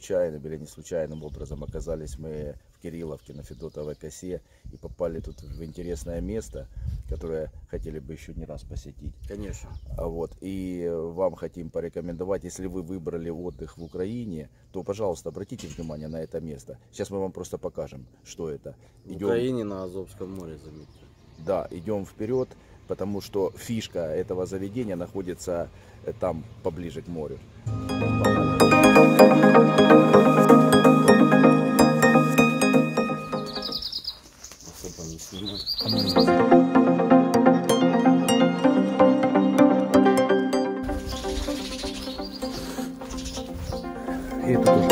Случайным или не случайным образом оказались мы в Кирилловке на Федотовой косе и попали тут в интересное место, которое хотели бы еще не раз посетить. Конечно. А Вот. И вам хотим порекомендовать, если вы выбрали отдых в Украине, то, пожалуйста, обратите внимание на это место. Сейчас мы вам просто покажем, что это. В Украине на Азовском море, заметьте. Да, идем вперед, потому что фишка этого заведения находится э, там, поближе к морю. Особо не И это тоже.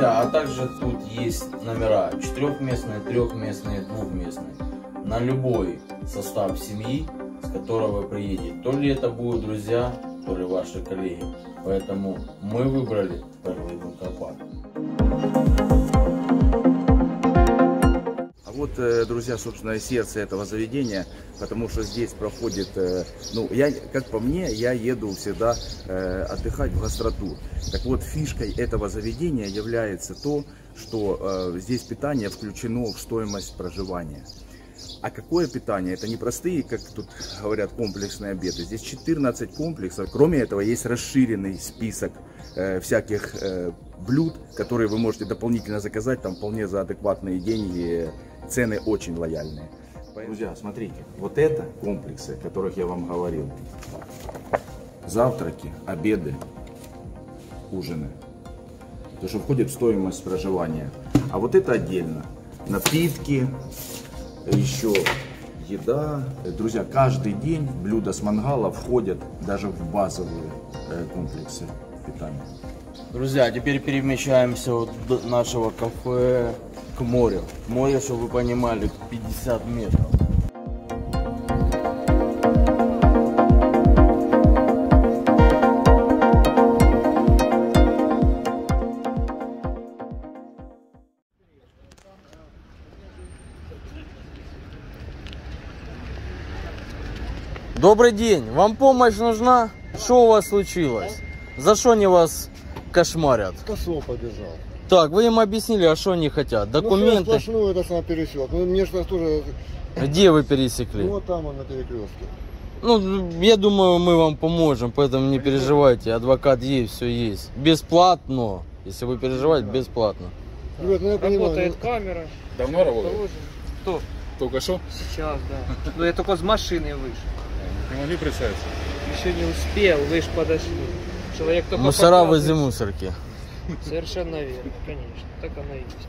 А номера четырехместные, трехместные, двухместные. На любой состав семьи, с которого вы приедете. То ли это будут друзья, то ли ваши коллеги. Поэтому мы выбрали Перлы Бункопарк. А вот, э, друзья, собственно, сердце этого заведения, потому что здесь проходит, э, ну, я, как по мне, я еду всегда э, отдыхать в гастротур. Так вот, фишкой этого заведения является то, что здесь питание включено в стоимость проживания. А какое питание? Это не простые, как тут говорят, комплексные обеды. Здесь 14 комплексов. Кроме этого, есть расширенный список э, всяких э, блюд, которые вы можете дополнительно заказать, там вполне за адекватные деньги. Цены очень лояльные. Друзья, смотрите, вот это комплексы, о которых я вам говорил. Завтраки, обеды, ужины. То, что входит в стоимость проживания. А вот это отдельно. Напитки, еще еда. Друзья, каждый день блюда с мангала входят даже в базовые э, комплексы питания. Друзья, теперь перемещаемся от нашего кафе к морю. Море, чтобы вы понимали, 50 метров. Добрый день. Вам помощь нужна? Что у вас случилось? За что они вас кошмарят? Косо побежал. Так, вы им объяснили, а что они хотят? Ну, Документы? что сплошную это сам пересек. Ну, мне что тоже... Где вы пересекли? Ну, вот там он на перекрестке. Ну, я думаю, мы вам поможем, поэтому не переживайте. Адвокат есть, все есть. Бесплатно. Если вы переживаете, бесплатно. Ребят, ну я понимаю. Работает камера. Давно работает? Кто? Только что? Сейчас, да. Ну я только с машины вышел. Не могли представиться? Еще не успел, вы ж подошли. Человек только Мусора показывает. возле мусорки. Совершенно верно, конечно. Так оно и есть.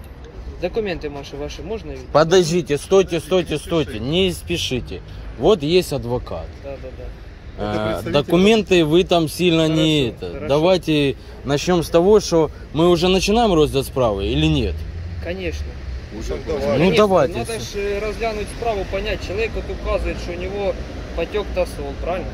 Документы, Маша, ваши можно видеть? Подождите, стойте, стойте, стойте, не спешите. Вот есть адвокат. Да, да, да. Э, Документы вы там сильно не Хорошо, это. хорошо. Давайте начнем с того, что мы уже начинаем розгляд справы или нет? Конечно. Уже Ну Конечно, давайте. Надо же разглянуть справу, понять. Человек вот указывает, что у него потек тосол, правильно?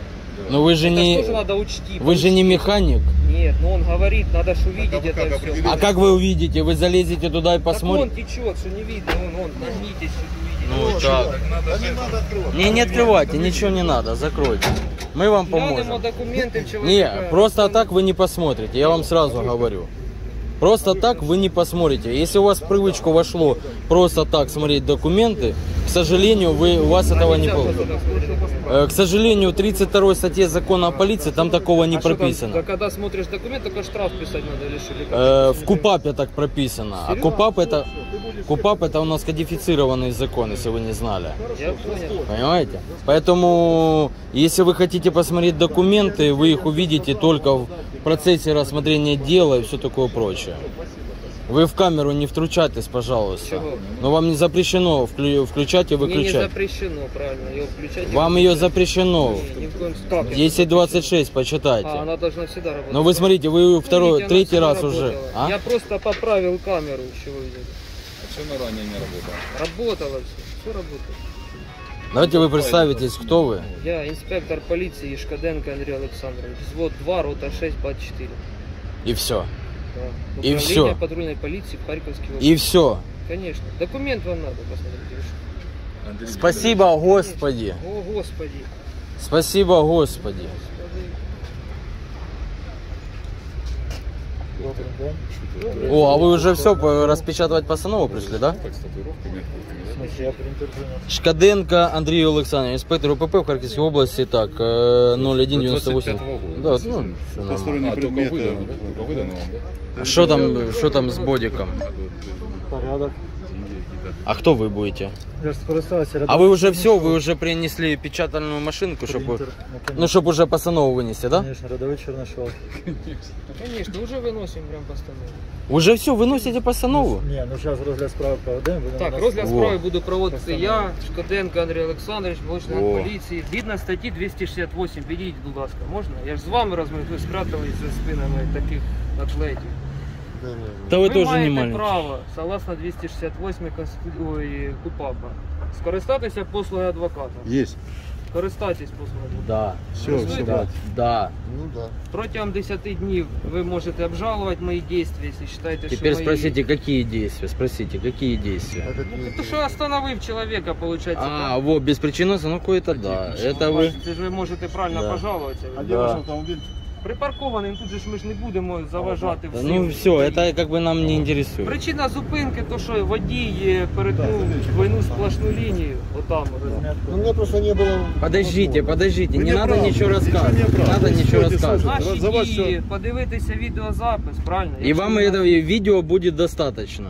Но вы же Это не, тоже надо учти. вы же не механик. Нет, ну он говорит, надо же увидеть это все. А как вы увидите? Вы залезете туда и Так он посмотрите? течет, что не видно, он, он, нажмите, что Ну увидите. так. Да не надо открывать. Не, не открывайте, ничего не надо, закройте. Мы вам поможем. документы Не, просто так вы не посмотрите, я вам сразу говорю. Просто так вы не посмотрите. Если у вас в привычку вошло просто так смотреть документы, к сожалению, вы, у вас этого не получится. Э, К сожалению, 32 статье закона о полиции там такого не А там, прописано. да когда смотришь документ, только штраф писать надо? Или как? Э, В КУПАПе так прописано. А Серьезно? КУПАП это, КУПАП это у нас кодифицированный закон, если вы не знали. Я. Понимаете? Поэтому, если вы хотите посмотреть документы, вы их увидите только в процессе рассмотрения дела и все такое прочее. Вы в камеру не втручайтесь, пожалуйста. Чего? Но вам не запрещено вклю- включать и Мне не выключать. запрещено, правильно, ее включать. и Вам ее выключать. запрещено. Не, ни в коем как это? 1026 А, почитайте. она должна всегда работать. Но вы смотрите, вы второй, Видите, она третий раз уже. работала. а? Я просто поправил камеру, чего. А что на ранее не работало? Работало все, все работает. Давайте вы представитесь, кто вы. Я инспектор полиции Ишкаденко Андрей Александрович. Взвод 2, рота 6, бат 4. И все. Да. И Управление всё. патрульной полиции в Харьковской области. И все. Конечно. Документ вам надо посмотреть. Андрей Спасибо, Господи. О, Господи. Спасибо, Господи. Господи. О, а вы уже все распечатывать постанову пришли, да? Так, с татуировками. Шкаденко Андрій Олександрович, інспектор УПП в Харківській області, так, е, 0198. 25-го года. Да, ну, все нормально. Посторонние А, только предметы. выдано, да? Только выдано вам, да? А Що там, що там з бодіком? Порядок. А хто ви будете? Я ж скористався А ви вже все, ви вже принесли печатальну машинку, щоб, ну, щоб уже постанову винести, да? Конечно, рядовий Чернышов. Конечно, уже выносим прям постанову. Уже все, виносите постанову? Ні, ну зараз розгляд справи проведемо. будемо Так, нас- розгляд Во. справи буду проводити я, Шкоденко Андрій Олександрович, молодший Во. поліції. Згідно статті 268, підійдіть, будь ласка, можна? Я ж з вами розмовляю, ви спрятались за спинами таких атлетів. Да, да, Та ви ви теж не маєте маленький. право, согласно 268 Конститу... Ой, КУПАПа, скористатися послугою адвоката. да. Есть. Користайтесь послугою адвоката. Да, Все, Розумієте? все, да, брат. да. Ну да. Протягом 10 днів ви можете обжалувати мої дії, якщо вважаєте, що Теперь мої... спросите, какие действия? Спросите, какие действия? Это Ну, не- то, що остановив чоловіка, виходить. А, вот, без причины, ну какое-то да. Это вы... Це ж ви можете правильно Да. пожалуватися. А Да. где ваш автомобиль? Припаркований, тут же ж ми ж не будемо заважати Да, всім. Ну все, это как бы нам не интересует. Причина зупинки, то що водій е, перетнув двойну сплошну лінію, отам. от. Ну, у меня просто не было... Подождите, подождите, Вы не не надо правы, ничего ничего не рассказывать. Не правы. надо Вы ничего сегодня рассказывать. слушайте. Наші За вас дії, всё. подивитися відеозапис, правильно? И Якщо вам ви- этого видео будет достаточно.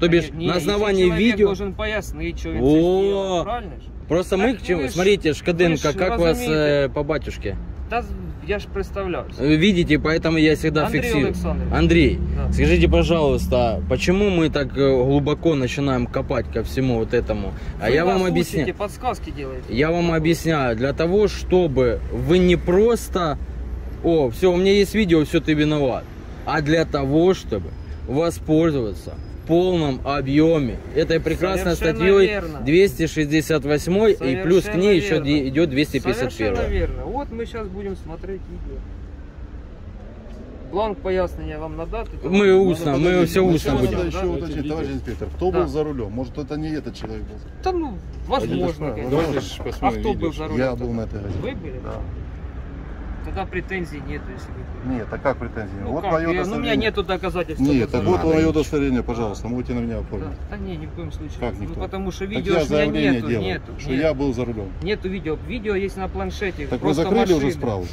То бишь, Ні, на якщо основании чоловік видео... должен пояснити, що він це О! зробив, правильно ж? Просто мы Так к чему? вы ж- Смотрите, Шкаденко, вы ж как вас разумеете. э, по батюшке? Та з- я ж представлявся. Вы Видите, поэтому я всегда Андрей фиксирую. Александрович. Андрей, Да. скажите, пожалуйста, почему мы так э, глубоко начинаем копать ко всему вот этому? А Вы я вам объясняю. подсказки делаете. Я вам объясняю, для того, чтобы вы не просто, о, все, у меня есть видео, все, ты виноват, а для того, чтобы воспользоваться полном объеме этой прекрасной Совершенно статьей верно. 268 и плюс к Совершенно ней еще верно. ди- идет Совершенно 251. верно. Вот мы сейчас будем смотреть видео. Бланк пояснения вам надати. Мы устно, мы все устно будем. надо еще Да. уточнить, товарищ инспектор, кто Да. был за рулем? Может, это не этот человек был? Да ну, возможно, Давайте конечно. А кто был за рулем? Я был на этой Вы газете. были? Да. Тогда претензий нет, если вы. Нет, а как претензии? Ну, вот как? мое Я- ну, у меня удостоверение. нету доказательств. Нет, так вот мое удостоверение, пожалуйста, можете на меня Да, оформить. да не, ни в коем случае. Как Ну, никто? потому что Так видео я у меня заявление нету, делал, нету. что нет. я был за рулем. Нету видео. Видео есть на планшете. Так вы закрыли уже машины. справу?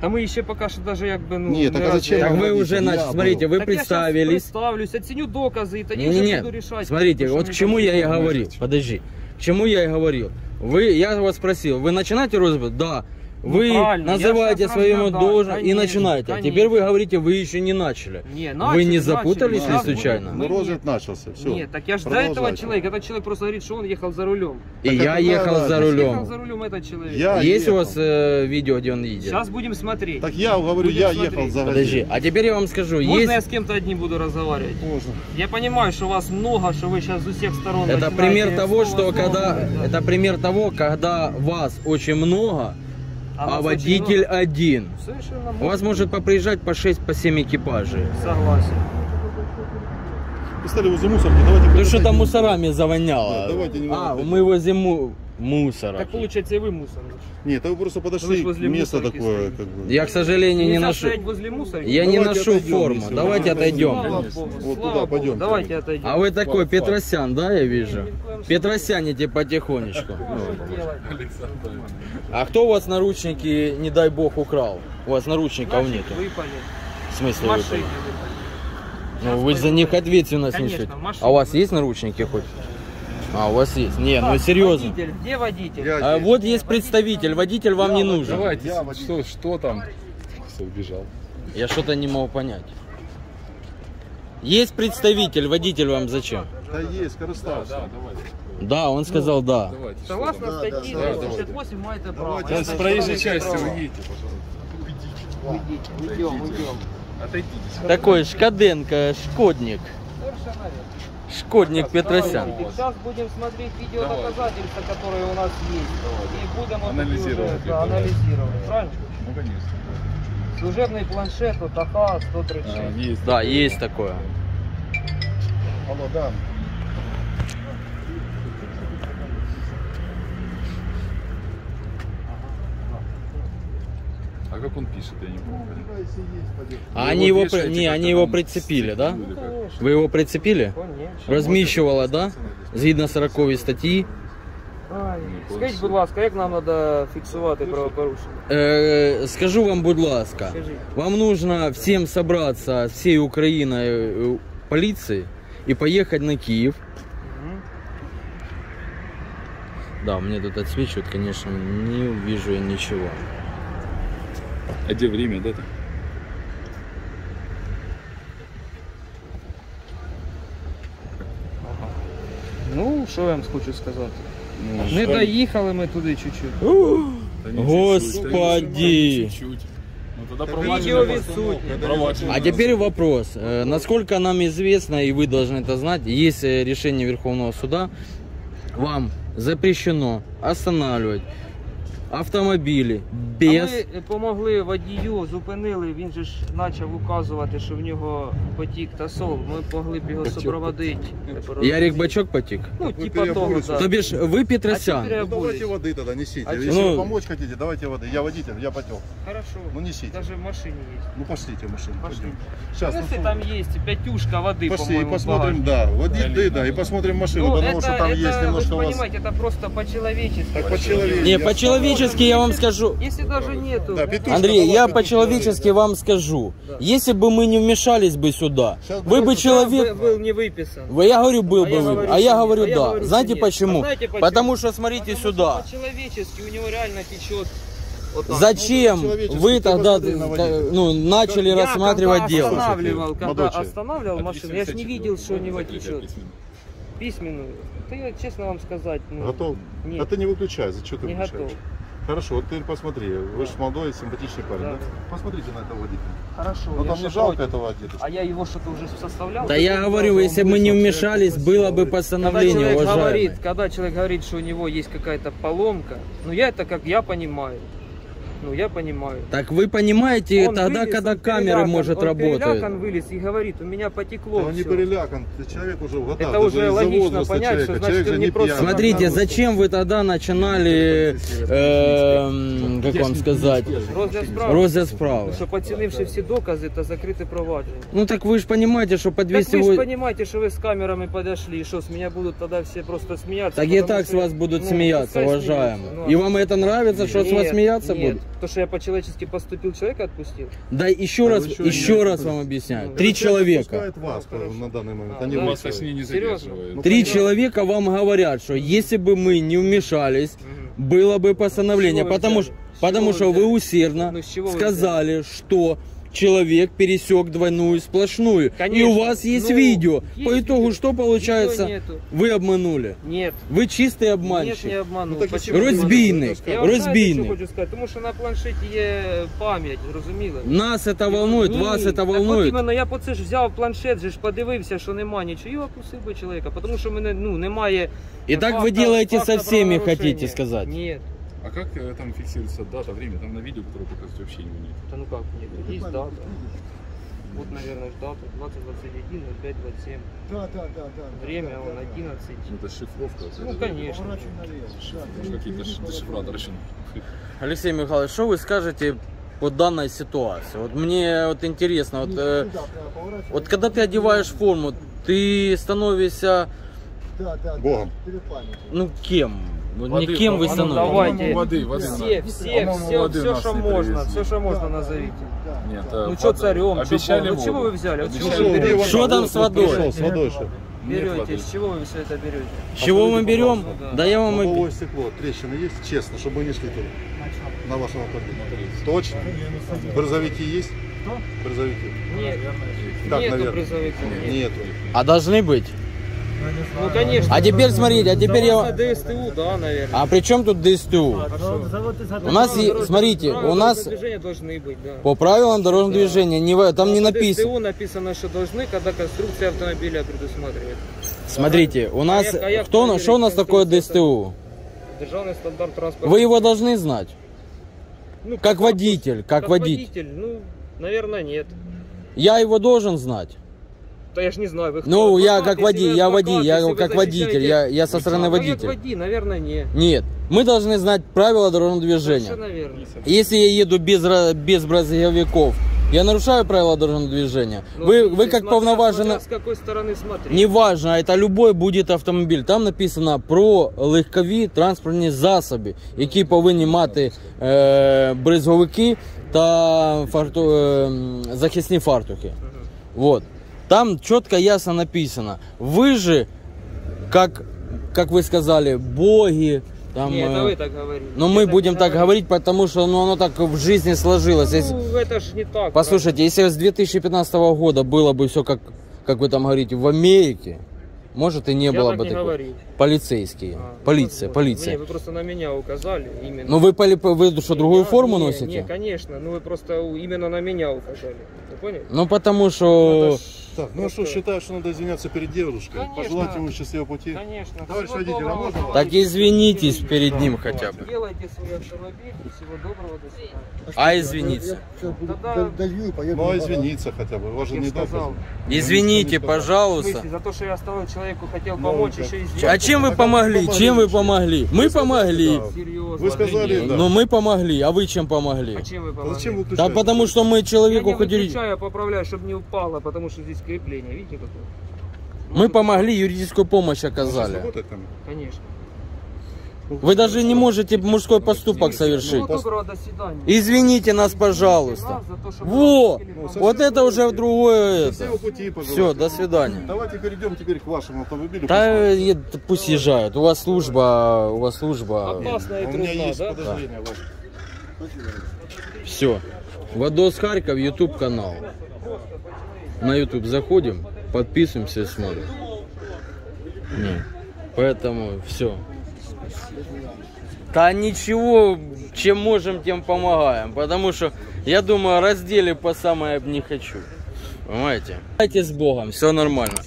Та ми ще поки що даже якби ну Ні, так не а зачем Так уже я начали, смотрите, вы Так я представились. представлюсь, оценю доказы, и тогда уже Не-не-не, буду решать. смотрите, вот к чему я и говорил. Подожди. К чему я и говорил. Вы, я вас спросил, вы начинаете розыск? Да. Ну, Вы правильно, я называете своему должность и начинаете. Конечно. теперь вы говорите, вы еще не начали. Не, Вы начали, не начали, запутались ли сейчас случайно? Ну, розыск начался, все. Нет, так я ж до этого человека, этот человек просто говорит, что он ехал за рулем. И Так я ехал за разница? Ехал за рулем. рулем этот человек. Я Есть у ехал. вас э, видео, где он едет? Сейчас будем смотреть. Так я говорю, Будем я смотреть. ехал за Подожди, газетой. а теперь я вам скажу, Можно я есть... с кем-то одним буду разговаривать? Можно. Я понимаю, что вас много, что вы сейчас у всех сторон Это пример того, что когда... Это пример того, когда вас очень много, а, очень водитель много. один. Совершенно У вас может поприезжать по 6 по 7 экипажей. Согласен. И стали возле мусорки, давайте... Ты подойдите. что там мусорами завоняло? Да, давайте не А, мы возле му- мусора. Так получается и вы мусор. Нет, вы просто Вы подошли, возле место такое, как бы. Я, к сожалению, не ношу. возле мусорки. Я не ношу форму. вы Давайте отойдем. Вот слава туда Богу. пойдемте. Давайте отойдем. А вы такой. Петросян, да, я вижу? Петросяните потихонечку. Делать? А кто у вас наручники, не дай бог, украл? У вас наручников нету. Выпали. В смысле выпали? Ну вы за них ответственность Конечно, несете. А у вас есть наручники хоть? А, у вас есть. Не, ну серьезно. Водитель, где водитель? Я А здесь. вот есть представитель, водитель вам не нужен. Давайте, Я что, что там? Все, убежал. Я что-то не могу понять. Есть представитель, водитель вам зачем? Да есть, Коростовский. Да, он сказал да. Давайте. Согласно Да, статье да, да, 268 маєте право. Давайте. Да, с проезжей части уйдите, пожалуйста. Уйдите, уйдем, уйдем. Отойдите. Такой Шкаденко, шкодник. Шкодник Петросян. Сейчас будем смотреть видеодоказательства, которые у нас есть. И будем вот Анализировать уже, да, анализировать. Правильно? Ну, конечно. Служебный планшет от АХ 136. есть. Да, есть такое. Алло, да. как он пишет, я не помню. А Вы они его, вешаете при- не, как-то они его там прицепили, да? или как? Ви його прицепили? Конечно. Розміщували, да? Згідно 40 статті. Ай, Скажіть, будь ласка, як нам треба фіксувати правопорушення? Е, скажу вам, будь ласка, Скажіть. вам нужно всем собраться, всей Украиной э, полиции и поехать на Киев. Мгм. Да, мне тут отсвечивают, конечно, не вижу я ничего. А где время, да? там? Ну, що я вам хочу сказати? Ну, Не жаль. доїхали ми туди чуть-чуть. Да не Господи. чуть-чуть, чуть-чуть. Ну тогда Відео провадження. відсутнє. провадження. А теперь вопрос. Э, Насколько нам известно, и вы должны это знать, есть э, решение Верховного суда, вам запрещено останавливать автомобили А без... ми е, помогли водію, зупинили, він же ж почав указувати, що в нього потік тасол. Ми могли б його супроводити. Ярик Бачок потек? Ну, типа того, да. То бишь, вы А Петросян. теперь Ну, давайте обулись. воды тогда несите. А Если чё? вы Ну- помочь хотите, давайте воды. Я водитель, я потек. Хорошо. Ну несите. Даже в машине есть. Ну пошлите в машину. Пошли. Сейчас, Если там есть пятюшка воды, Пошли и по-моему, в посмотрим, багажнике. да, воды, да, и посмотрим машину, Ну, потому это, что там это, есть немножко вы у вас... понимаете, это просто по-человечески. Так, по-человечески. Не, Я по-человечески я вам скажу. Если даже нету. Да, петушка, Андрей, я по-человечески вам скажу. Если бы мы не вмешались бы сюда, Сейчас вы бы человек... Был, был не выписан. Вы- Я говорю, был А бы я вы. говорю, А я говорю. А я да. говорю, Знаете почему? А знаете почему? Потому что, смотрите Потому сюда. по-человечески у него реально течет. Вот так. Зачем человечески, вы ты тогда та- ну, начали Я рассматривать когда дело? останавливал, когда останавливал машину, я же не видел, что у него течет. Письменную. Да я честно вам сказать. Ну, Готов? Нет, А ты не выключай, зачем ты не выключаешь? готов. Хорошо, вот ты посмотри, вы же молодой, симпатичный парень, Да. да? Посмотрите на этого водителя. Хорошо. Ну я там не жалко против. этого одетого? А я его что-то уже составлял? Да я говорю, если бы мы не вмешались, было бы Когда постановление, человек, уважаемый. говорит, когда человек говорит, что у него есть какая-то поломка, ну я это как я понимаю Ну я понимаю. Так вы понимаете, Он тогда, вылез, когда он камера перелякан, может он перелякан работать. вылез и говорит, у меня потекло. Да он не всё. перелякан, ты человек уже в годах. Это даже уже из-за логично возраста понять, человека. что значит Человек он же не не просто пьяный. Смотрите, Нарушил. зачем вы тогда начинали, эм, как вам сказать, Розгляд справи. розгляд справи? Ну, що оцінивши всі докази та закрити провадження. Ну так вы же понимаете, что по Так ви ж 208... розумієте, що ви з камерами подошли, і що, з мене будуть тоді всі просто сміятися? Так и потому так с що- вас будут ну, смеяться, пускай уважаемые. смеются, ну, И вам это нравится, что с вас Нет, смеяться нет. будут? То, что я по-человечески поступил, человека отпустил? Да еще А раз, еще не- раз вам объясняю. Ну, Три человека. вас Ну, на данный момент, А, а да? Вас точнее не задерживают. Ну, Три понятно. человека вам говорят, что если бы мы не вмешались, было бы постановление. Потому, что- потому что вы усердно Ну, сказали, что человек пересек двойную сплошную. И Конечно. у вас есть Ну, видео. есть По итогу видео. что получается? Видео нету. Вы обманули. Нет. Вы чистый Нет, обманщик. не обманул. Ну, так Почему если вы обманул? Розбійник. Я вам знаєте, Розбійник. що хочу сказати? Тому що на планшеті є пам'ять, зрозуміли? Нас это волнует, Ні, вас это Так от волнует. іменно я по це ж взяв планшет, же ж подивився, що нема нічого, і опустив би чоловіка, тому що мене ну немає. И так вы факта- делаете со факта всеми, правонарушення. хотите сказать. Ні, А как э, там фиксируется дата, время? Там на видео, которое показывает, вообще его нет. та ну як, ні, є дата. Вот, наверное, дата 2021 05 27. Да, да, да, да. Время он 11. Ну, это шифровка. Ну, это- конечно. это Какие-то ш- дешифратор еще. Алексей Михайлович, что вы скажете по данной ситуации? Вот мне вот интересно, вот, э, вот когда ты одеваешь форму, ты становишься, Да, да, Богом. Ну, кем? Вот не Воды, кем вы становитесь? Давайте. Воды, воды Все, надо. все, По-моему, все, воды все, что можно, привезли. все, что можно назовите. Нет, Ну э, что вода. царем, Обещали ну чего вы взяли? Обещали? Что там с водой? Пришел с водой, что? Берете, воды. с чего вы все это берете? С чего мы берем? Ну да. Да я вам... Лобовое стекло, трещины есть? Честно, чтобы вы не шли туда. На вашем автомобиле. Точно? Грузовики есть? Грузовики? Нет, Так, нету наверное. призовиков. Нет. Нету. А должны быть? Ну конечно. А теперь смотрите, а теперь я... ДСТУ, да, наверное. А при чем тут ДСТУ? У нас, е- смотрите, у нас должны быть, да. по правилам дорожного движения, не, там не По написано. ДСТУ написано, что должны, когда конструкция автомобиля предусматривает. Смотрите, у нас... А як Кто, на- что у нас такое? ДСТУ? Державный стандарт транспорта. Вы его должны знать. Ну, Как факту, водитель, как водитель. Ну, наверное, нет. Я его должен знать Да я ж не знаю. Вы Ну, кто? я Адвокат, как водитель, если вы я адвокат, водитель, я если вы как водитель, защищаете я, я со стороны Ну, как водителя. води, наверное, нет. Нет, мы должны знать правила дорожного движения. Совершенно верно. Если я еду без, ра- без брызговиков, я нарушаю правила дорожного движения. Ну, Вы, слушайте, вы как смотря- повноважены... смотря С какой стороны смотреть. Неважно, это любой буде автомобіль. Там написано про легкові транспортні засоби, які повинні мати е, бризговики та фарту, е, м, захисні фартухи. Вот. Там четко, ясно написано. Вы же, как, как вы сказали, боги. Там, Не, это вы так говорите. но мы так будем так говорить, потому что ну, оно так в жизни сложилось. Если- Ну, это ж не так. Послушайте, если с 2015 года было бы все как, как вы там говорите, в Америке, может и не Я было так бы не такого. говорил. Полицейские, А, полиция, ну, полиция. Не, вы просто на меня указали именно. Ну вы, поли- вы что, другую Я- форму не, носите? Не, конечно. Ну вы просто именно на меня указали. Вы поняли? Ну потому Ну, что... это ж Так, ну просто- что, считаю, что надо извиняться перед девушкой. Конечно. Пожелать ему счастливого пути. Конечно. Товарищ Всего водитель, а доброго, можно вас? Так извинитесь перед ним хотя бы. Делайте свой автомобиль. Всего доброго, до свидания. А извиниться? Сейчас буду Тогда-. Ну, а извиниться хотя бы. У вас же Я не сказал. Извините, В пожалуйста. смысле, за то, что я остальному человеку хотел Ну, помочь, как- еще и А чем вы помогли? помогли Чем вы помогли? Мы помогли. да. Серьезно. Вы сказали, Нет. да. Но мы помогли, а вы чем помогли? А чем вы А помогли? зачем вы Да потому что мы Я человеку не хотели... выключаю, а поправляю, чтобы не упало, потому что здесь крепление. Видите какое? Мы помогли, юридическую помощь оказали. там? Конечно. Вы даже не можете мужской поступок совершить. Всего доброго, до свидания. Извините нас, пожалуйста. Во! Ну. Вот это уже в другое это. Все, до свидания. Давайте перейдем теперь к вашему автомобилю. Да е- пусть езжают. У вас служба, у вас служба. Опасно и У меня трудно, есть да? подозрение. вот. Все. Водос Харьков, YouTube канал. На YouTube заходим, подписываемся и смотрим. Не. Поэтому все. Да ничего, чем можем, тем помогаем. Потому что, я думаю, раздели по самое не хочу. Понимаете? Дайте с Богом, все нормально.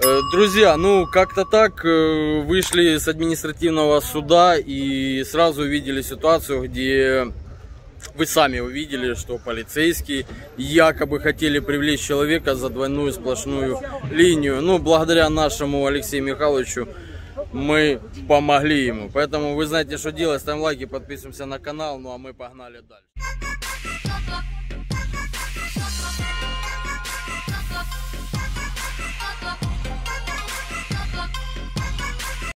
Э, Друзья, ну как-то так э, вышли с административного суда и сразу увидели ситуацию, где вы сами увидели, что полицейские якобы хотели привлечь человека за двойную сплошную линию. Ну, благодаря нашему Алексею Михайловичу мы помогли ему. Поэтому вы знаете, что делать. Ставим лайки, подписываемся на канал. Ну, а мы погнали дальше.